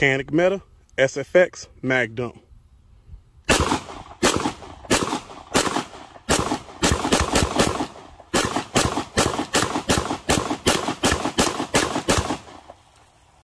Mechanic Meta SFX Mag Dump.